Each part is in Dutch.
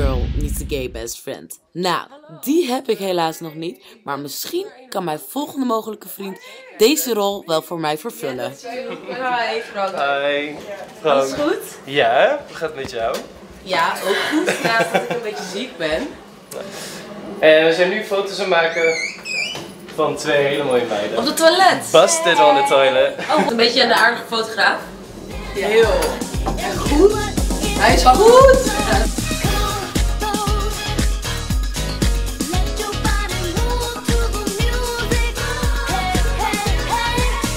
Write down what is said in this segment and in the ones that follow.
girl needs a gay best friend. Nou, die heb ik helaas nog niet. Maar misschien kan mijn volgende mogelijke vriend deze rol wel voor mij vervullen. Hi Frank. Hi, Alles Frank. goed? Ja, hoe gaat het met jou? Ja, ook goed. Naast dat ik een beetje ziek ben. En we zijn nu foto's aan het maken van twee hele mooie meiden. Op het toilet. Busted on the toilet. Oh, een beetje een aardige fotograaf. Heel. En goed. Hij is goed.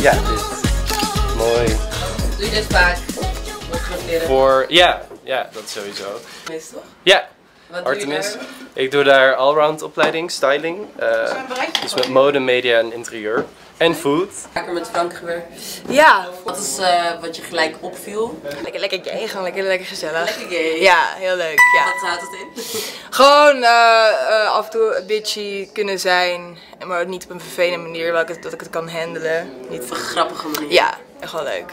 Ja, dit. Mooi. Doe je dit vaak? Voor, ja, ja, dat sowieso. Is toch? Ja, Wat doe je Artemis. Ik doe daar allround opleiding, styling. eh, dus met mode, media en interieur. En food. Vaker met Frank gewerkt. Ja, Wat is eh, wat je gelijk opviel? lekker, lekker gay, gewoon lekker, lekker gezellig. Lekker gay. Ja, heel leuk. Ja. Wat houdt het in? Gewoon eh, eh, af en toe bitchy kunnen zijn, maar niet op een vervelende manier, dat ik het, dat ik het kan handelen. Niet, Op een grappige manier. ja, echt wel leuk.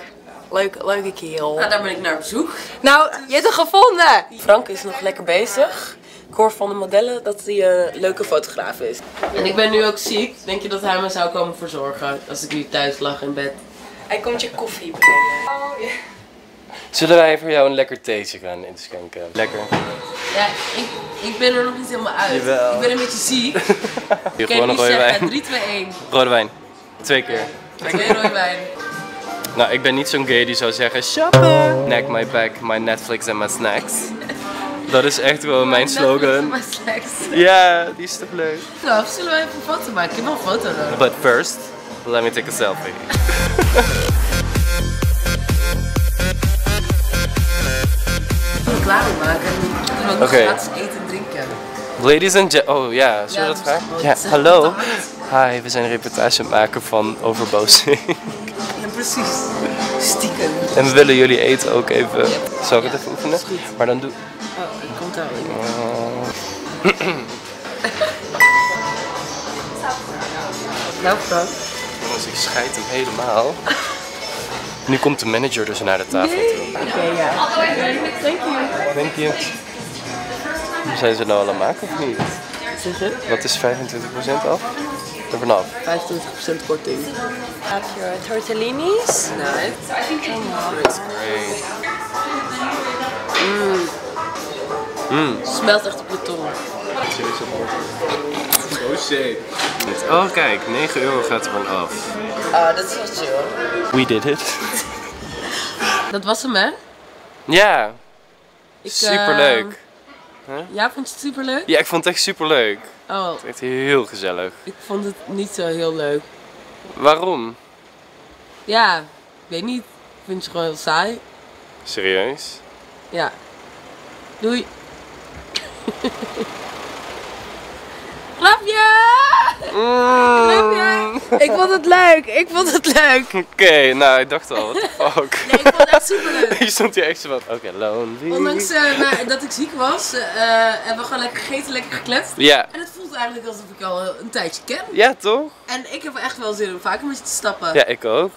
Leuk, leuke kerel. Nou, daar ben ik naar op zoek. Nou, je hebt hem gevonden! Frank is nog lekker bezig. Ik hoor van de modellen dat hij een leuke fotograaf is. En ik ben nu ook ziek. Denk je dat hij me zou komen verzorgen als ik nu thuis lag in bed? Hij komt je koffie brengen. Zullen wij voor jou een lekker theetje gaan inschenken? Lekker. Ja, ik, ik ben er nog niet helemaal uit. Jawel. Ik ben een beetje ziek. Hier gewoon je een rode wijn. 3, 2, 1. Rode wijn. Twee keer. Twee rode wijn. Nou, ik ben niet zo'n gay die zou zeggen shoppen. Neck my back, my Netflix en my snacks. Dat is echt wel mijn slogan. Ja, die is toch leuk. Nou, zullen we even een foto maken? Ik heb wel een foto nodig. But first, let me take a selfie. Reclame maken. Kunnen Oké. gratis eten en drinken. Ladies and gentlemen. Oh ja, zullen we dat vragen? Ja, hallo. Hi, we zijn een reportage aan het maken van Overboosting. Ja, precies. Stiekem. En we willen jullie eten ook even. Zal ik het even oefenen? Maar dan doe. Nou, Frank. Ik scheid hem helemaal. Nu komt de manager dus naar de tafel toe. Oké, ja. Thank you. Thank you. Zijn ze nou al aan het maken of niet? Wat is 25% af? Er vanaf. 25% korting. Have your tortellinis. Nice. That's great. Smelt echt op je tong. Oh shit. Oh kijk, 9 euro gaat er van af. Ah, dat is wel chill. We did it. Dat was hem, hè? Ja, Ik, superleuk. eh, ja, vond je het superleuk? Ja, ik vond het echt superleuk. Oh, Echt heel gezellig. ik vond het niet zo heel leuk. Waarom? Ja, ik weet niet. Ik vind je gewoon heel saai. Serieus? Ja. Doei. Grapje! Mm. Ik vond het leuk, ik vond het leuk. Oké, nou ik dacht al, what the fuck. Nee, ik vond het echt superleuk. Je stond hier echt zo van, oké, lonely. Ondanks eh, nou, dat ik ziek was, eh, hebben we gewoon lekker gegeten, lekker gekletst. Ja. En het voelt eigenlijk alsof ik al een tijdje ken. Ja, toch? En ik heb echt wel zin om vaker met je te stappen. Ja, ik ook.